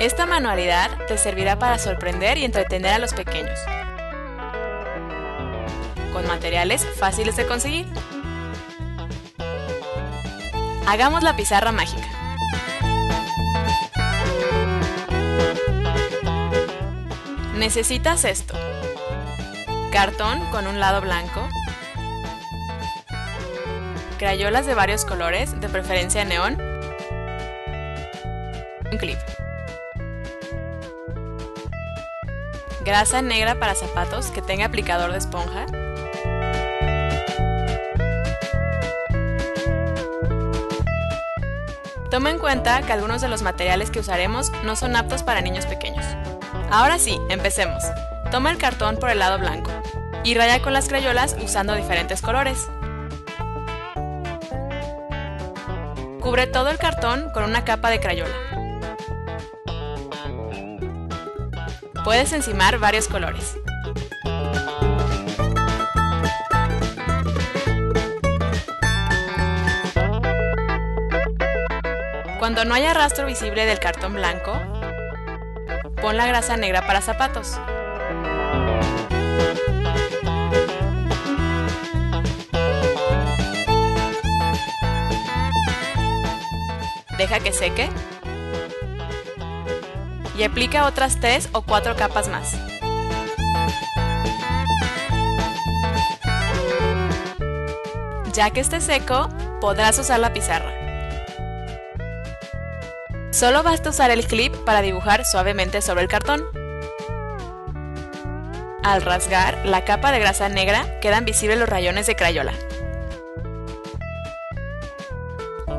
Esta manualidad te servirá para sorprender y entretener a los pequeños, con materiales fáciles de conseguir. Hagamos la pizarra mágica. Necesitas esto. Cartón con un lado blanco. Crayolas de varios colores, de preferencia neón. Un clip. Grasa negra para zapatos que tenga aplicador de esponja. Toma en cuenta que algunos de los materiales que usaremos no son aptos para niños pequeños. Ahora sí, empecemos. Toma el cartón por el lado blanco y raya con las crayolas usando diferentes colores. Cubre todo el cartón con una capa de crayola. Puedes encimar varios colores. Cuando no haya rastro visible del cartón blanco, pon la grasa negra para zapatos. Deja que seque y aplica otras 3 o 4 capas más. Ya que esté seco, podrás usar la pizarra. Solo basta usar el clip para dibujar suavemente sobre el cartón. Al rasgar la capa de grasa negra quedan visibles los rayones de crayola.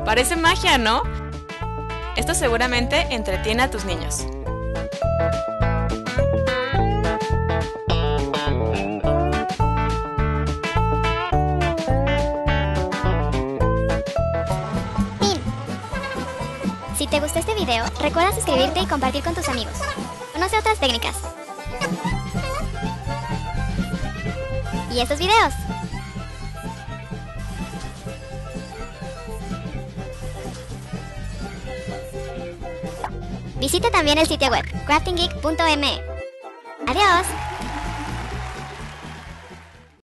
Parece magia, ¿no? Esto seguramente entretiene a tus niños. Si te gustó este video, recuerda suscribirte y compartir con tus amigos. Conoce otras técnicas. ¿Y estos videos? Visita también el sitio web craftinggeek.me. Adiós.